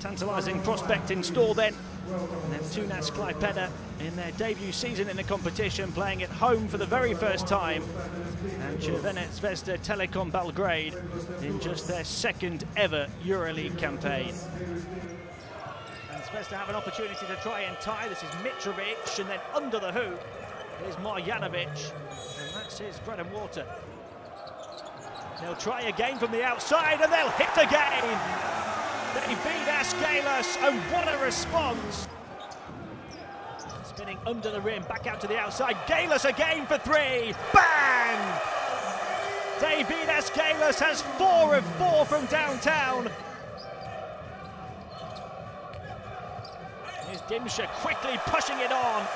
Tantalising prospect in store then. Neptunas Klaipeda in their debut season in the competition, playing at home for the very first time. And Crvena Zvezda Telekom Belgrade in just their second ever EuroLeague campaign. And Zvezda have an opportunity to try and tie. This is Mitrovic, and then under the hoop is Marjanovic, and that's his bread and water. They'll try again from the outside, and they'll hit again. Deividas Gailius, and what a response! Spinning under the rim, back out to the outside. Gailius again for three. Bang! Deividas Gailius has four of four from downtown. Here's Dimsha quickly pushing it on.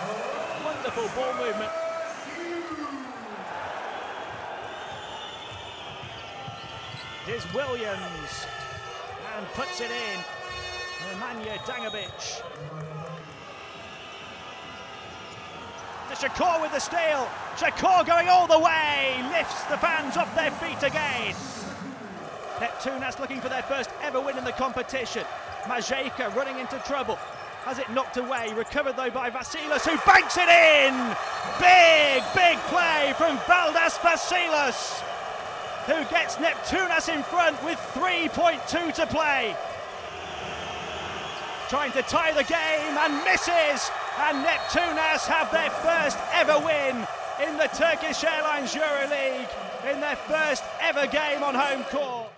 Wonderful ball movement. Here's Williams puts it in. Nemanja Dangubic. To Shakur with the steal. Shakur going all the way, lifts the fans off their feet again. Neptunas looking for their first ever win in the competition. Majeka running into trouble. Has it knocked away, recovered though by Vasylius, who banks it in! Big, big play from Valdas Vasylius who gets Neptunas in front with 3.2 to play. Trying to tie the game and misses, and Neptunas have their first ever win in the Turkish Airlines EuroLeague in their first ever game on home court.